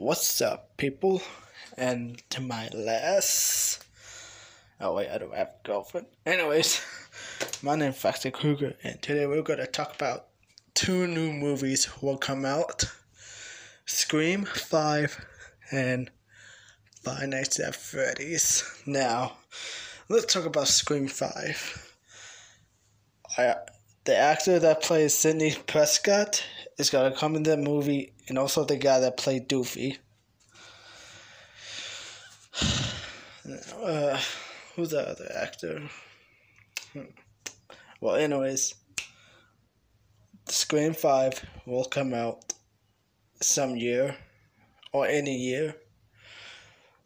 What's up, people? And to my last. Oh, wait, I don't have a girlfriend. Anyways, my name is Foxy Krueger, and today we're going to talk about two new movies who will come out Scream 5 and Five Nights at Freddy's. Now, let's talk about Scream 5. I, the actor that plays Sidney Prescott is going to come in the movie, and also the guy that played Doofy. Uh, who's the other actor? Hmm. Well, anyways, Scream 5 will come out some year, or any year,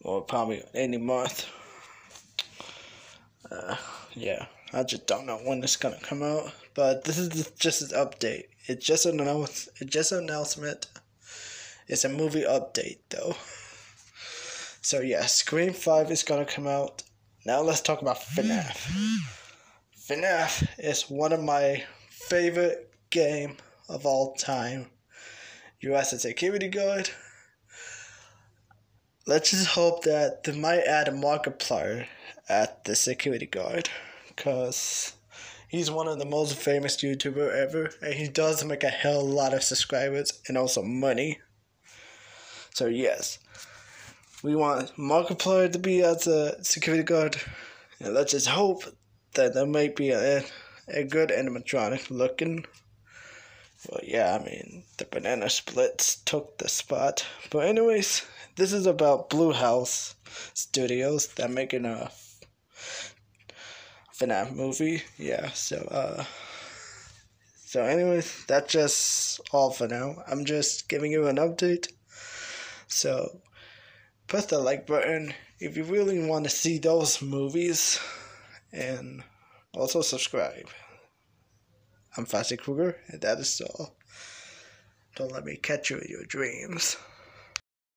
or probably any month. Uh, yeah, I just don't know when it's gonna come out, but this is just an update. It's just an announce. It's just an announcement. It's a movie update though. So yeah, Scream Five is gonna come out. Now let's talk about FNAF. FNAF is one of my favorite game of all time. You asked a security guard. Let's just hope that they might add a Markiplier at the security guard, cause he's one of the most famous YouTuber ever, and he does make a hell lot of subscribers and also money. So yes, we want Markiplier to be as a security guard, and let's just hope that there might be a a good animatronic looking. Well, yeah, I mean the banana splits took the spot, but anyways, this is about Blumhouse Studios that making a FNAF movie. Yeah, so uh so anyways, that's just all for now. I'm just giving you an update. So press the like button if you really want to see those movies and also subscribe. I'm Foxy Krueger and that is all. Don't let me catch you in your dreams.